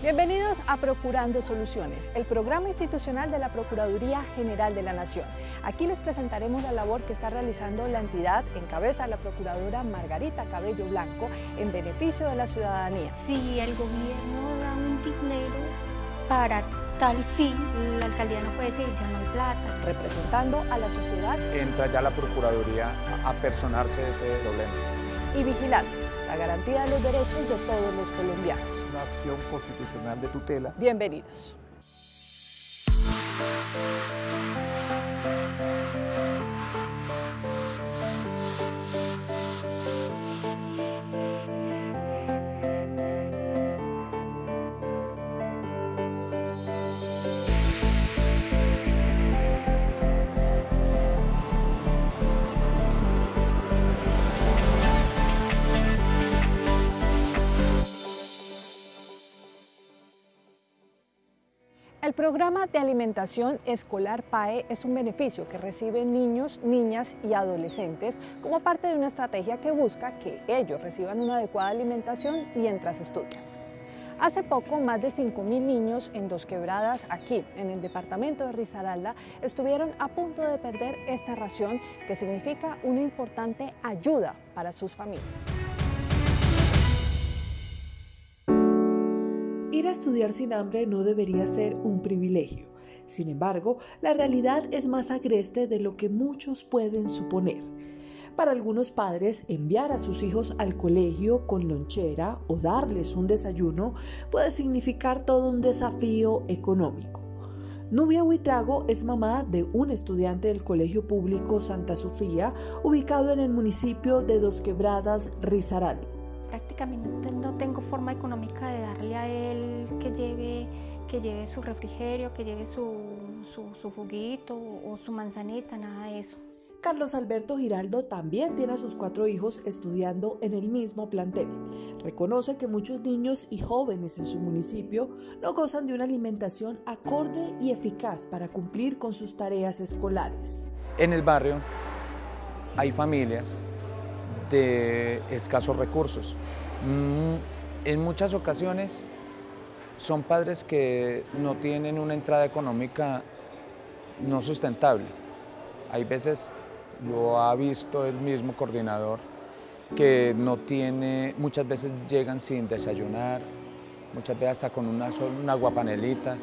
Bienvenidos a Procurando Soluciones, el programa institucional de la Procuraduría General de la Nación. Aquí les presentaremos la labor que está realizando la entidad en cabeza de la Procuradora Margarita Cabello Blanco en beneficio de la ciudadanía. Si el gobierno da un dinero para tal fin, la alcaldía no puede decir ya no hay plata. Representando a la sociedad. Entra ya la Procuraduría a personarse de ese problema. Y vigilando la garantía de los derechos de todos los colombianos. Una acción constitucional de tutela. Bienvenidos. Programa de alimentación escolar PAE es un beneficio que reciben niños, niñas y adolescentes como parte de una estrategia que busca que ellos reciban una adecuada alimentación mientras estudian. Hace poco, más de 5.000 niños en Dos Quebradas, aquí en el departamento de Risaralda, estuvieron a punto de perder esta ración que significa una importante ayuda para sus familias. Ir a estudiar sin hambre no debería ser un privilegio. Sin embargo, la realidad es más agreste de lo que muchos pueden suponer. Para algunos padres, enviar a sus hijos al colegio con lonchera o darles un desayuno puede significar todo un desafío económico. Nubia Huitrago es mamá de un estudiante del Colegio Público Santa Sofía, ubicado en el municipio de Dos Quebradas, Risaralda prácticamente no tengo forma económica de darle a él que lleve, que lleve su refrigerio, que lleve su, su, su juguito o su manzanita, nada de eso. Carlos Alberto Giraldo también tiene a sus cuatro hijos estudiando en el mismo plantel. Reconoce que muchos niños y jóvenes en su municipio no gozan de una alimentación acorde y eficaz para cumplir con sus tareas escolares. En el barrio hay familias de escasos recursos. Mm, en muchas ocasiones son padres que no tienen una entrada económica no sustentable. Hay veces, lo ha visto el mismo coordinador, que no tiene, muchas veces llegan sin desayunar, muchas veces hasta con una, una aguapanelita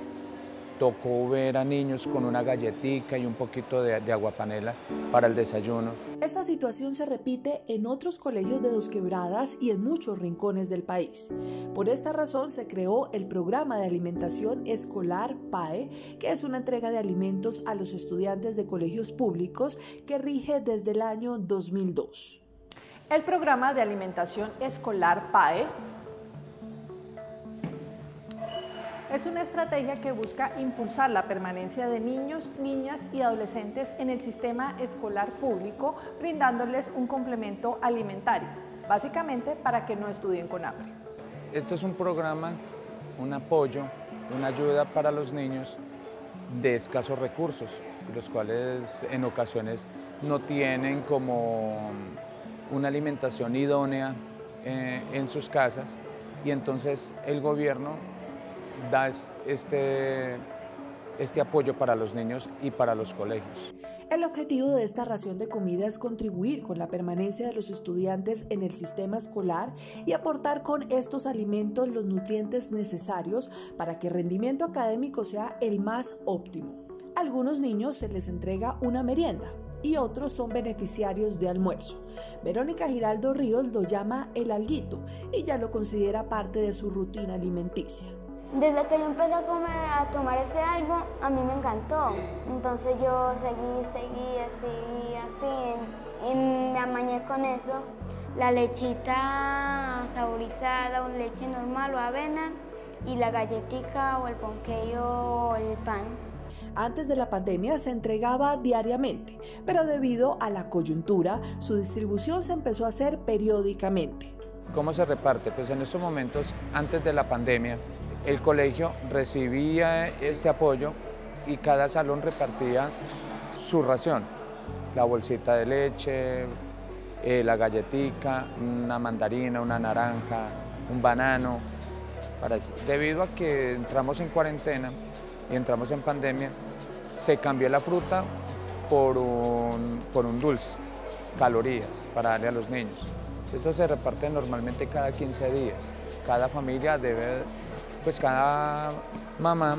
tocó ver a niños con una galletica y un poquito de, de aguapanela para el desayuno. Esta situación se repite en otros colegios de Dos Quebradas y en muchos rincones del país. Por esta razón se creó el programa de alimentación escolar PAE, que es una entrega de alimentos a los estudiantes de colegios públicos que rige desde el año 2002. El programa de alimentación escolar PAE Es una estrategia que busca impulsar la permanencia de niños, niñas y adolescentes en el sistema escolar público, brindándoles un complemento alimentario, básicamente para que no estudien con hambre. Esto es un programa, un apoyo, una ayuda para los niños de escasos recursos, los cuales en ocasiones no tienen como una alimentación idónea eh, en sus casas y entonces el gobierno da este, este apoyo para los niños y para los colegios. El objetivo de esta ración de comida es contribuir con la permanencia de los estudiantes en el sistema escolar y aportar con estos alimentos los nutrientes necesarios para que el rendimiento académico sea el más óptimo. A algunos niños se les entrega una merienda y otros son beneficiarios de almuerzo. Verónica Giraldo Ríos lo llama el alguito y ya lo considera parte de su rutina alimenticia. Desde que yo empecé a, comer, a tomar ese algo, a mí me encantó. Entonces yo seguí, seguí, así, así, y me amañé con eso. La lechita saborizada o leche normal o avena y la galletica o el ponquillo o el pan. Antes de la pandemia se entregaba diariamente, pero debido a la coyuntura, su distribución se empezó a hacer periódicamente. ¿Cómo se reparte? Pues en estos momentos, antes de la pandemia, el colegio recibía este apoyo y cada salón repartía su ración, la bolsita de leche, eh, la galletica, una mandarina, una naranja, un banano, Debido a que entramos en cuarentena y entramos en pandemia, se cambió la fruta por un, por un dulce, calorías, para darle a los niños. Esto se reparte normalmente cada 15 días. Cada familia debe, pues cada mamá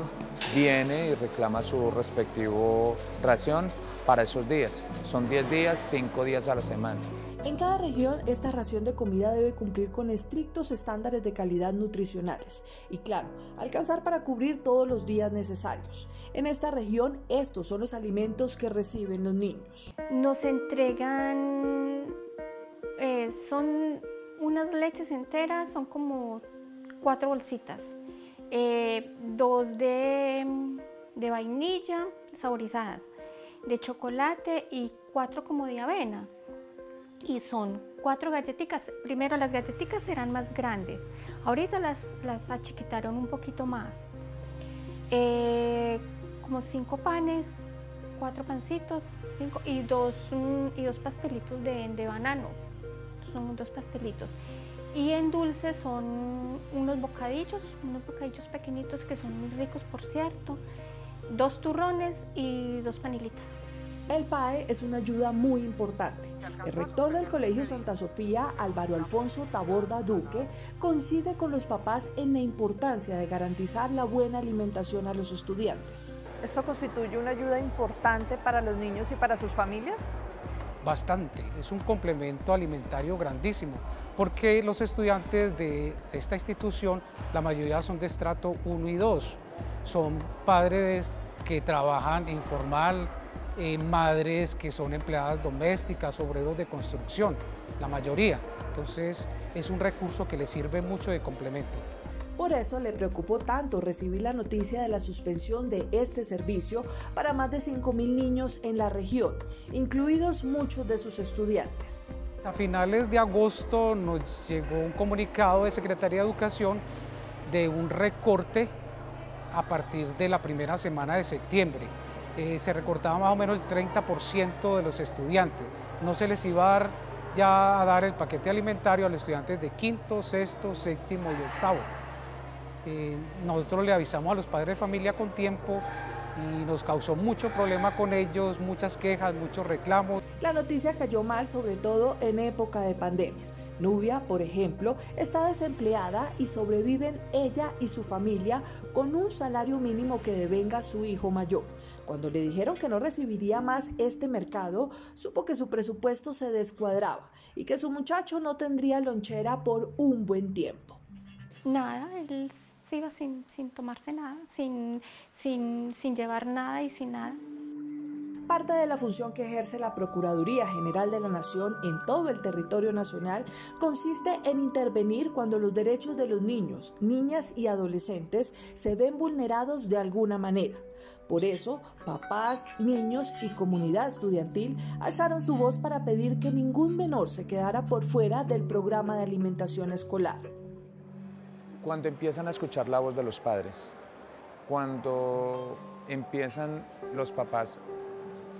viene y reclama su respectivo ración para esos días. Son 10 días, 5 días a la semana. En cada región, esta ración de comida debe cumplir con estrictos estándares de calidad nutricionales y, claro, alcanzar para cubrir todos los días necesarios. En esta región, estos son los alimentos que reciben los niños. Nos entregan, eh, son unas leches enteras, son como cuatro bolsitas, eh, dos de, de vainilla saborizadas, de chocolate y cuatro como de avena y son cuatro galletitas. Primero las galletitas eran más grandes, ahorita las, las achiquitaron un poquito más. Eh, como cinco panes, cuatro pancitos cinco, y, dos, mm, y dos pastelitos de, de banano. Son dos pastelitos. Y en dulce son unos bocadillos, unos bocadillos pequeñitos que son muy ricos, por cierto. Dos turrones y dos panilitas. El PAE es una ayuda muy importante. El rector del Colegio Santa Sofía, Álvaro Alfonso Taborda Duque, coincide con los papás en la importancia de garantizar la buena alimentación a los estudiantes. ¿Esto constituye una ayuda importante para los niños y para sus familias? Bastante, es un complemento alimentario grandísimo, porque los estudiantes de esta institución, la mayoría son de estrato 1 y 2, son padres que trabajan informal, eh, madres que son empleadas domésticas, obreros de construcción, la mayoría. Entonces es un recurso que les sirve mucho de complemento. Por eso le preocupó tanto recibir la noticia de la suspensión de este servicio para más de 5.000 niños en la región, incluidos muchos de sus estudiantes. A finales de agosto nos llegó un comunicado de Secretaría de Educación de un recorte a partir de la primera semana de septiembre. Eh, se recortaba más o menos el 30% de los estudiantes. No se les iba a dar ya el paquete alimentario a los estudiantes de quinto, sexto, séptimo y octavo. Eh, nosotros le avisamos a los padres de familia con tiempo y nos causó mucho problema con ellos, muchas quejas, muchos reclamos. La noticia cayó mal sobre todo en época de pandemia. Nubia, por ejemplo, está desempleada y sobreviven ella y su familia con un salario mínimo que devenga su hijo mayor. Cuando le dijeron que no recibiría más este mercado, supo que su presupuesto se descuadraba y que su muchacho no tendría lonchera por un buen tiempo. Nada, él sin, tomarse nada, sin llevar nada y sin nada. Parte de la función que ejerce la Procuraduría General de la Nación en todo el territorio nacional consiste en intervenir cuando los derechos de los niños, niñas y adolescentes se ven vulnerados de alguna manera. Por eso, papás, niños y comunidad estudiantil alzaron su voz para pedir que ningún menor se quedara por fuera del programa de alimentación escolar. Cuando empiezan a escuchar la voz de los padres, cuando empiezan los papás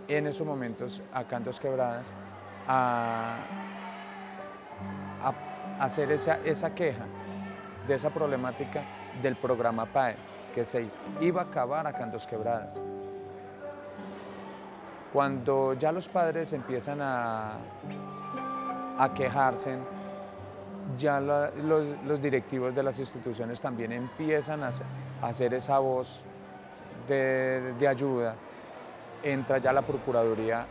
en esos momentos, acá en Dos Quebradas, a, hacer esa, queja de esa problemática del programa PAE, que se iba a acabar acá en Dos Quebradas. Cuando ya los padres empiezan a, a quejarse, ya los, directivos de las instituciones también empiezan a, hacer esa voz de, ayuda entra ya la Procuraduría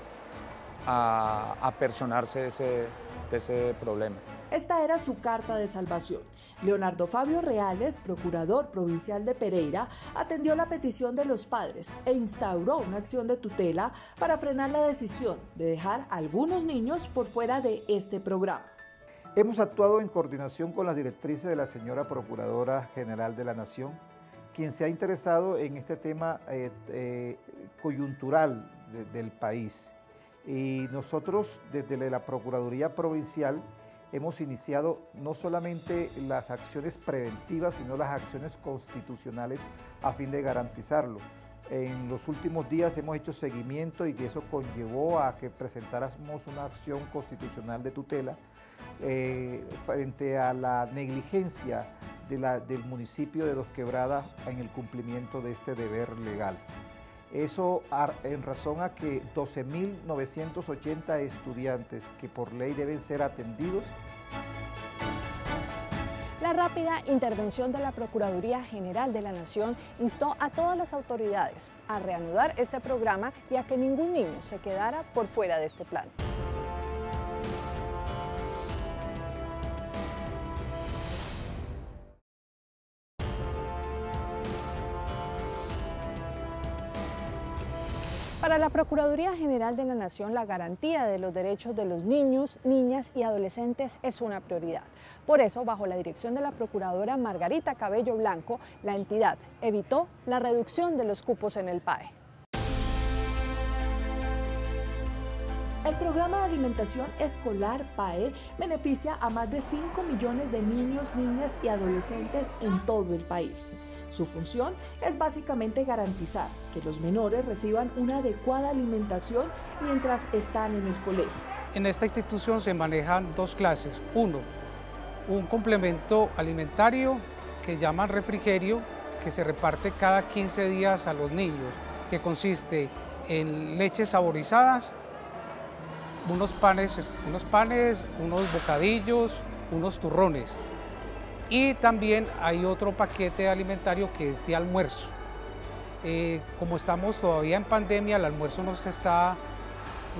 a, personarse de ese, problema. Esta era su carta de salvación. Leonardo Fabio Reales, procurador provincial de Pereira, atendió la petición de los padres e instauró una acción de tutela para frenar la decisión de dejar algunos niños por fuera de este programa. Hemos actuado en coordinación con las directrices de la señora Procuradora General de la Nación, quien se ha interesado en este tema eh, eh, coyuntural del país. Y nosotros desde la Procuraduría Provincial hemos iniciado no solamente las acciones preventivas, sino las acciones constitucionales a fin de garantizarlo. En los últimos días hemos hecho seguimiento y eso conllevó a que presentáramos una acción constitucional de tutela eh, frente a la negligencia del municipio de Dos Quebradas en el cumplimiento de este deber legal. Eso en razón a que 12.980 estudiantes que por ley deben ser atendidos la rápida intervención de la Procuraduría General de la Nación instó a todas las autoridades a reanudar este programa y a que ningún niño se quedara por fuera de este plan. Para la Procuraduría General de la Nación, la garantía de los derechos de los niños, niñas y adolescentes es una prioridad. Por eso, bajo la dirección de la Procuradora Margarita Cabello Blanco, la entidad evitó la reducción de los cupos en el PAE. El programa de alimentación escolar PAE beneficia a más de 5 millones de niños, niñas y adolescentes en todo el país. Su función es básicamente garantizar que los menores reciban una adecuada alimentación mientras están en el colegio. En esta institución se manejan dos clases. Uno, un complemento alimentario que llaman refrigerio, que se reparte cada 15 días a los niños, que consiste en leches saborizadas, unos panes, unos panes, unos bocadillos, unos turrones. Y también hay otro paquete alimentario que es de almuerzo. Eh, como estamos todavía en pandemia, el almuerzo no se está,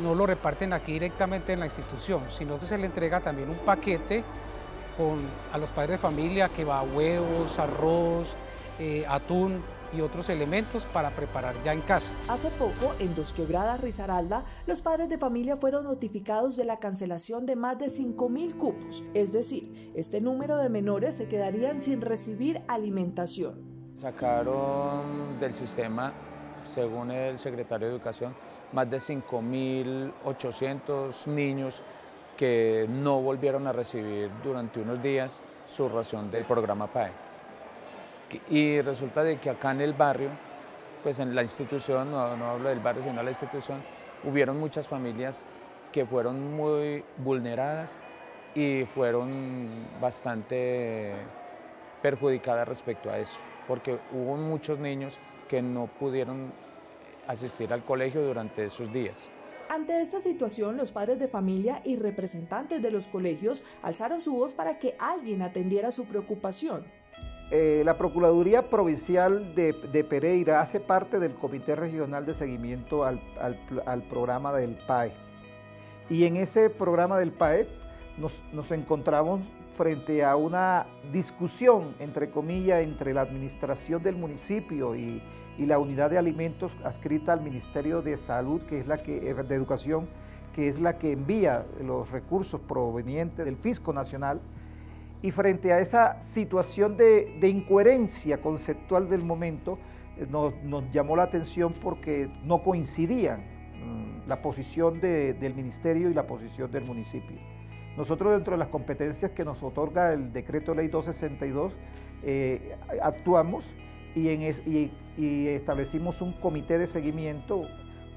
no lo reparten aquí directamente en la institución, sino que se le entrega también un paquete con, a los padres de familia que va huevos, arroz, eh, atún, y otros elementos para preparar ya en casa. Hace poco, en Dos Quebradas, Risaralda, los padres de familia fueron notificados de la cancelación de más de 5.000 cupos, es decir, este número de menores se quedarían sin recibir alimentación. Sacaron del sistema, según el secretario de Educación, más de 5.800 niños que no volvieron a recibir durante unos días su ración del programa PAE. Y resulta de que acá en el barrio, pues en la institución, no, hablo del barrio, sino la institución, hubieron muchas familias que fueron muy vulneradas y fueron bastante perjudicadas respecto a eso, porque hubo muchos niños que no pudieron asistir al colegio durante esos días. Ante esta situación, los padres de familia y representantes de los colegios alzaron su voz para que alguien atendiera su preocupación. Eh, la Procuraduría Provincial de, Pereira hace parte del Comité Regional de Seguimiento al, programa del PAE. Y en ese programa del PAE nos, encontramos frente a una discusión, entre comillas, entre la administración del municipio y, la unidad de alimentos adscrita al Ministerio de Salud, que es la que, eh, de Educación, que es la que envía los recursos provenientes del Fisco Nacional y frente a esa situación de, incoherencia conceptual del momento, eh, nos, llamó la atención porque no coincidían mm, la posición del ministerio y la posición del municipio. Nosotros dentro de las competencias que nos otorga el decreto ley 262, eh, actuamos y, y establecimos un comité de seguimiento,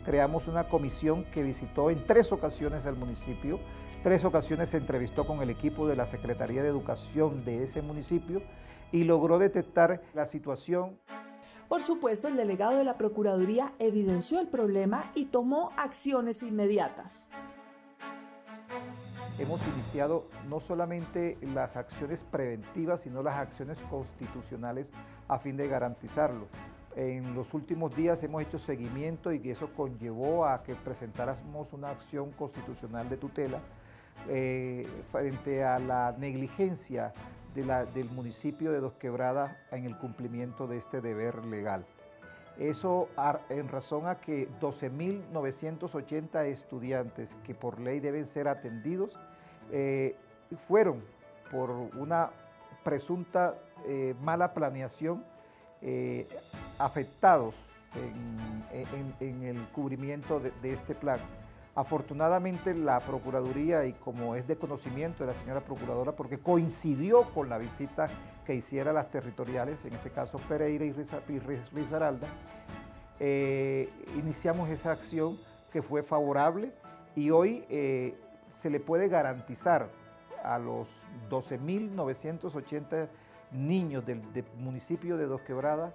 creamos una comisión que visitó en tres ocasiones el municipio, Tres ocasiones se entrevistó con el equipo de la Secretaría de Educación de ese municipio y logró detectar la situación. Por supuesto, el delegado de la Procuraduría evidenció el problema y tomó acciones inmediatas. Hemos iniciado no solamente las acciones preventivas, sino las acciones constitucionales a fin de garantizarlo. En los últimos días hemos hecho seguimiento y eso conllevó a que presentáramos una acción constitucional de tutela eh, frente a la negligencia del municipio de Dos Quebradas en el cumplimiento de este deber legal. Eso en razón a que 12.980 estudiantes que por ley deben ser atendidos eh, fueron por una presunta eh, mala planeación afectados en, el cubrimiento de este plan. Afortunadamente la Procuraduría, y como es de conocimiento de la señora Procuradora, porque coincidió con la visita que hiciera las territoriales, en este caso Pereira y Risaralda, eh, iniciamos esa acción que fue favorable y hoy eh, se le puede garantizar a los 12.980 niños del, municipio de Dos Quebradas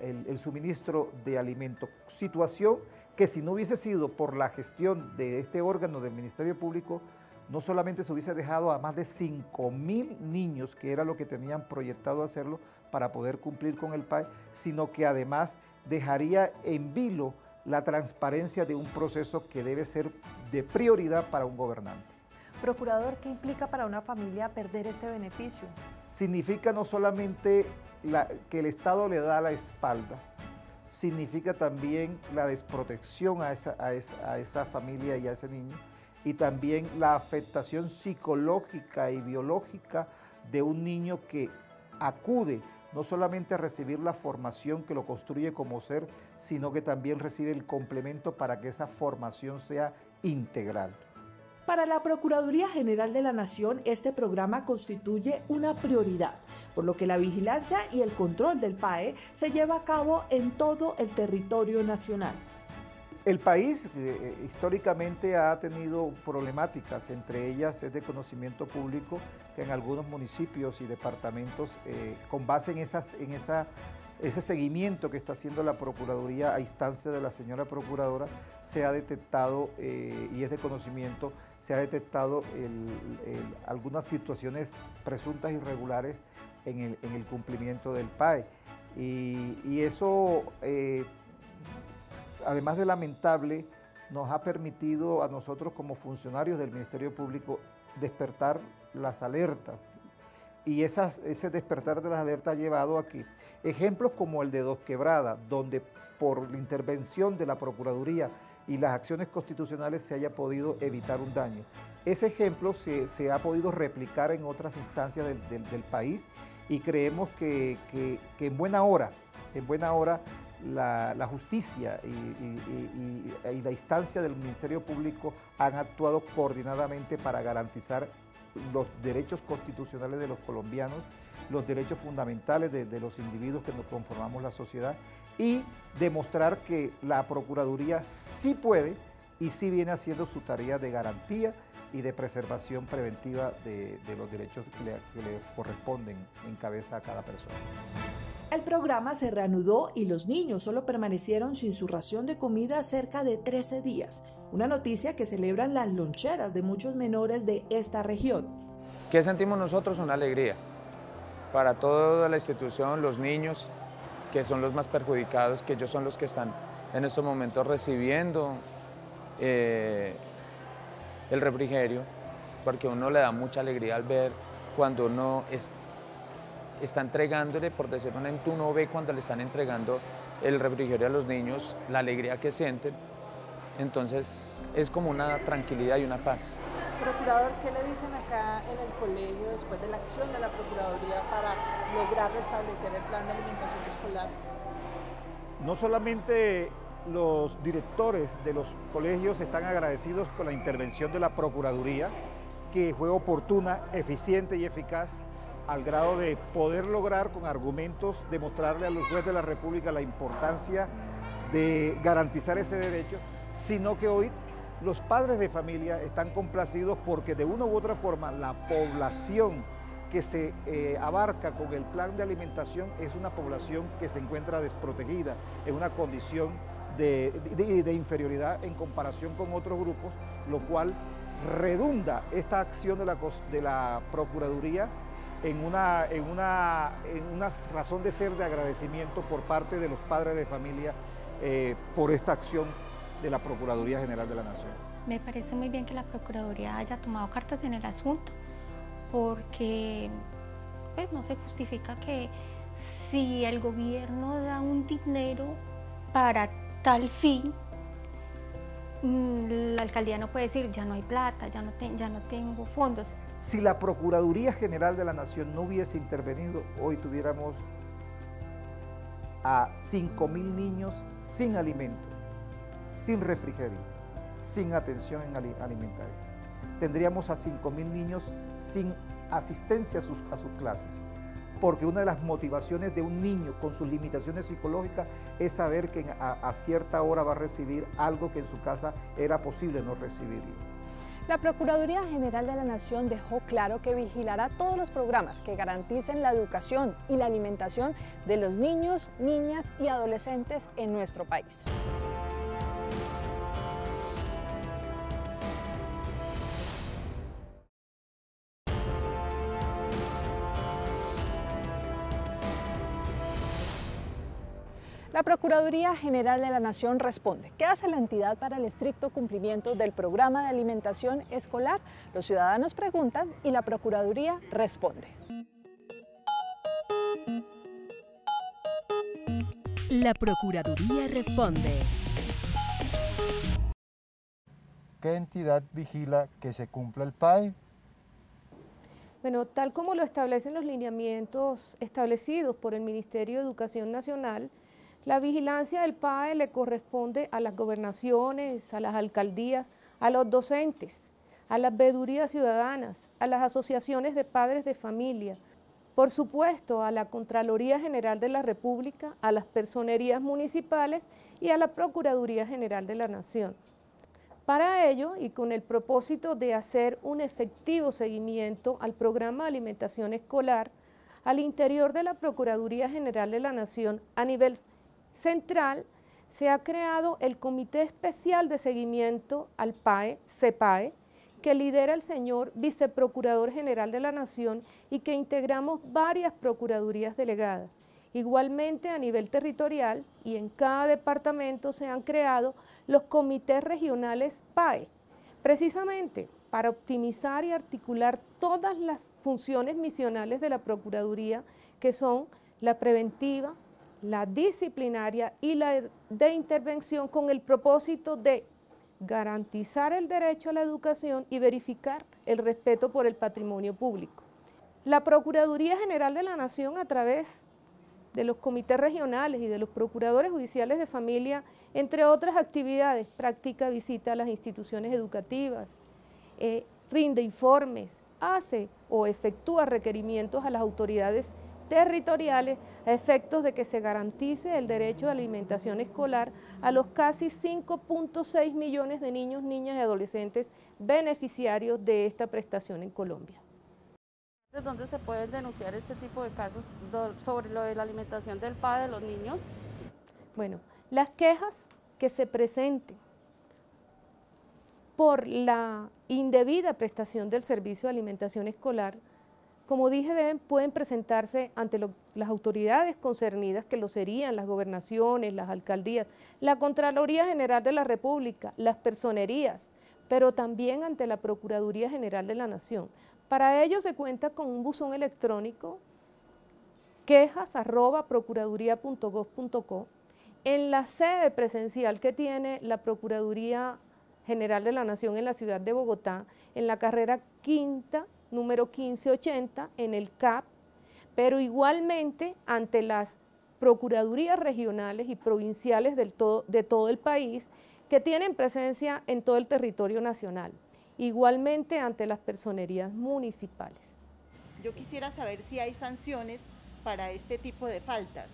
el, suministro de alimentos. Situación que si no hubiese sido por la gestión de este órgano del Ministerio Público, no solamente se hubiese dejado a más de 5 mil niños, que era lo que tenían proyectado hacerlo para poder cumplir con el PAE, sino que además dejaría en vilo la transparencia de un proceso que debe ser de prioridad para un gobernante. Procurador, ¿qué implica para una familia perder este beneficio? Significa no solamente que el Estado le da la espalda, significa también la desprotección a esa, a esa familia y a ese niño, y también la afectación psicológica y biológica de un niño que acude no solamente a recibir la formación que lo construye como ser, sino que también recibe el complemento para que esa formación sea integral. Para la Procuraduría General de la Nación, este programa constituye una prioridad, por lo que la vigilancia y el control del PAE se lleva a cabo en todo el territorio nacional. El país eh, eh, históricamente ha tenido problemáticas, entre ellas es de conocimiento público que en algunos municipios y departamentos, eh, con base en, ese seguimiento que está haciendo la Procuraduría a instancia de la señora Procuradora, se ha detectado, y es de conocimiento, se ha detectado algunas situaciones presuntas irregulares en el, cumplimiento del PAE. Y, eso, eh, además de lamentable, nos ha permitido a nosotros como funcionarios del Ministerio Público despertar las alertas. Y ese despertar de las alertas ha llevado a que ejemplos como el de Dos Quebradas, donde por la intervención de la Procuraduría y las acciones constitucionales se haya podido evitar un daño. Ese ejemplo se, ha podido replicar en otras instancias del, país y creemos que, en buena hora, en buena hora la, justicia y, y, la instancia del Ministerio Público han actuado coordinadamente para garantizar los derechos constitucionales de los colombianos, los derechos fundamentales de, de los individuos que nos conformamos la sociedad y demostrar que la Procuraduría sí puede y sí viene haciendo su tarea de garantía y de preservación preventiva de, los derechos que le, que le corresponden en cabeza a cada persona. El programa se reanudó y los niños solo permanecieron sin su ración de comida cerca de 13 días, una noticia que celebran las loncheras de muchos menores de esta región. ¿Qué sentimos nosotros? Una alegría. Para toda la institución, los niños, que son los más perjudicados, que ellos son los que están en estos momentos recibiendo eh, el refrigerio, porque uno le da mucha alegría al ver cuando uno está entregándole, por decir un uno ve cuando le están entregando el refrigerio a los niños, la alegría que sienten, entonces es como una tranquilidad y una paz. Procurador, ¿qué le dicen acá en el colegio después de la acción de la Procuraduría para lograr restablecer el plan de alimentación escolar? No solamente los directores de los colegios están agradecidos con la intervención de la Procuraduría, que fue oportuna, eficiente y eficaz, al grado de poder lograr con argumentos demostrarle a los jueces de la República la importancia de garantizar ese derecho, sino que hoy los padres de familia están complacidos porque de una u otra forma la población que se eh, abarca con el plan de alimentación es una población que se encuentra desprotegida, en una condición de, inferioridad en comparación con otros grupos, lo cual redunda esta acción de la, Procuraduría en una razón de ser de agradecimiento por parte de los padres de familia eh, por esta acción de la Procuraduría General de la Nación. Me parece muy bien que la Procuraduría haya tomado cartas en el asunto, porque pues, no se justifica que si el gobierno da un dinero para tal fin, mm, la alcaldía no puede decir, ya no hay plata, ya no, ya no tengo fondos. Si la Procuraduría General de la Nación no hubiese intervenido, hoy tuviéramos a 5 mil niños sin alimento sin refrigerio, sin atención en alimentaria. Tendríamos a 5.000 niños sin asistencia a sus, clases, porque una de las motivaciones de un niño con sus limitaciones psicológicas es saber que a, a cierta hora va a recibir algo que en su casa era posible no recibirlo. La Procuraduría General de la Nación dejó claro que vigilará todos los programas que garanticen la educación y la alimentación de los niños, niñas y adolescentes en nuestro país. La Procuraduría General de la Nación responde. ¿Qué hace la entidad para el estricto cumplimiento del programa de alimentación escolar? Los ciudadanos preguntan y la Procuraduría responde. La Procuraduría responde. ¿Qué entidad vigila que se cumpla el PAE? Bueno, tal como lo establecen los lineamientos establecidos por el Ministerio de Educación Nacional, la vigilancia del PAE le corresponde a las gobernaciones, a las alcaldías, a los docentes, a las vedurías ciudadanas, a las asociaciones de padres de familia, por supuesto a la Contraloría General de la República, a las personerías municipales y a la Procuraduría General de la Nación. Para ello, y con el propósito de hacer un efectivo seguimiento al programa de alimentación escolar, al interior de la Procuraduría General de la Nación a nivel central se ha creado el Comité Especial de Seguimiento al PAE, CEPAE, que lidera el señor Viceprocurador General de la Nación y que integramos varias procuradurías delegadas. Igualmente a nivel territorial y en cada departamento se han creado los comités regionales PAE, precisamente para optimizar y articular todas las funciones misionales de la Procuraduría, que son la preventiva, la disciplinaria y la de intervención con el propósito de garantizar el derecho a la educación y verificar el respeto por el patrimonio público. La Procuraduría General de la Nación a través de los comités regionales y de los procuradores judiciales de familia, entre otras actividades, practica visita a las instituciones educativas, eh, rinde informes, hace o efectúa requerimientos a las autoridades territoriales a efectos de que se garantice el derecho de alimentación escolar a los casi 5.6 millones de niños, niñas y adolescentes beneficiarios de esta prestación en Colombia. ¿De dónde se pueden denunciar este tipo de casos sobre lo de la alimentación del padre de los niños? Bueno, las quejas que se presenten por la indebida prestación del servicio de alimentación escolar como dije, pueden presentarse ante las autoridades concernidas, que lo serían las gobernaciones, las alcaldías, la Contraloría General de la República, las personerías, pero también ante la Procuraduría General de la Nación. Para ello se cuenta con un buzón electrónico, quejas En la sede presencial que tiene la Procuraduría General de la Nación en la ciudad de Bogotá, en la carrera quinta número 1580 en el CAP, pero igualmente ante las procuradurías regionales y provinciales del de todo el país que tienen presencia en todo el territorio nacional, igualmente ante las personerías municipales. Yo quisiera saber si hay sanciones para este tipo de faltas.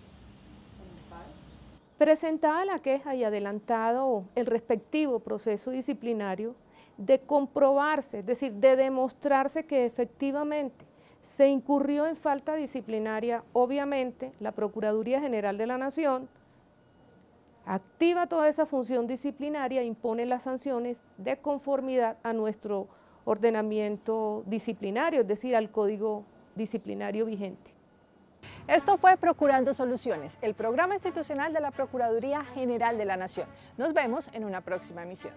Presentada la queja y adelantado el respectivo proceso disciplinario, de comprobarse, es decir, de demostrarse que efectivamente se incurrió en falta disciplinaria, obviamente la Procuraduría General de la Nación activa toda esa función disciplinaria impone las sanciones de conformidad a nuestro ordenamiento disciplinario, es decir, al código disciplinario vigente. Esto fue Procurando Soluciones, el programa institucional de la Procuraduría General de la Nación. Nos vemos en una próxima emisión.